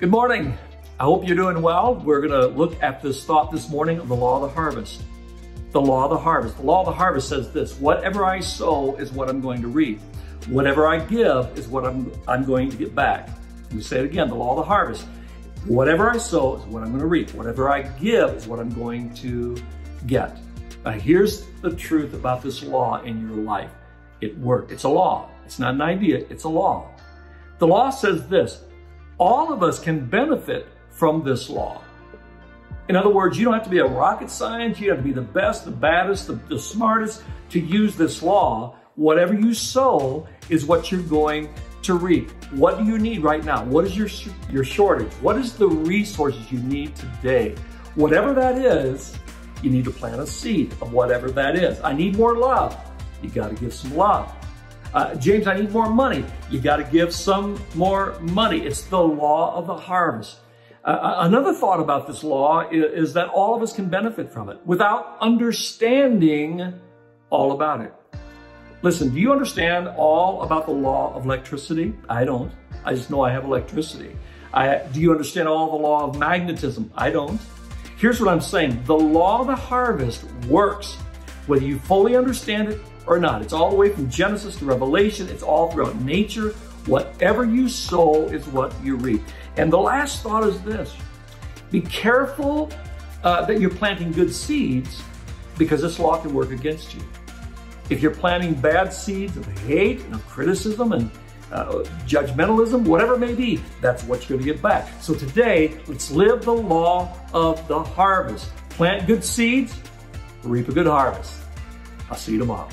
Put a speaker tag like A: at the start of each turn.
A: Good morning. I hope you're doing well. We're going to look at this thought this morning of the law of the harvest. The law of the harvest. The law of the harvest says this whatever I sow is what I'm going to reap. Whatever I give is what I'm, I'm going to get back. Let me say it again the law of the harvest. Whatever I sow is what I'm going to reap. Whatever I give is what I'm going to get. Now, here's the truth about this law in your life it works. It's a law, it's not an idea, it's a law. The law says this all of us can benefit from this law. In other words, you don't have to be a rocket scientist, you have to be the best, the baddest, the, the smartest to use this law. Whatever you sow is what you're going to reap. What do you need right now? What is your, your shortage? What is the resources you need today? Whatever that is, you need to plant a seed of whatever that is. I need more love. You got to give some love. Uh, James, I need more money. You got to give some more money. It's the law of the harvest. Uh, uh, another thought about this law is, is that all of us can benefit from it without understanding all about it. Listen, do you understand all about the law of electricity? I don't. I just know I have electricity. I, do you understand all the law of magnetism? I don't. Here's what I'm saying. The law of the harvest works whether you fully understand it or not. It's all the way from Genesis to Revelation. It's all throughout nature. Whatever you sow is what you reap. And the last thought is this. Be careful uh, that you're planting good seeds because this law can work against you. If you're planting bad seeds of hate and of criticism and uh, judgmentalism, whatever it may be, that's what you're going to get back. So today, let's live the law of the harvest. Plant good seeds, reap a good harvest. I'll see you tomorrow.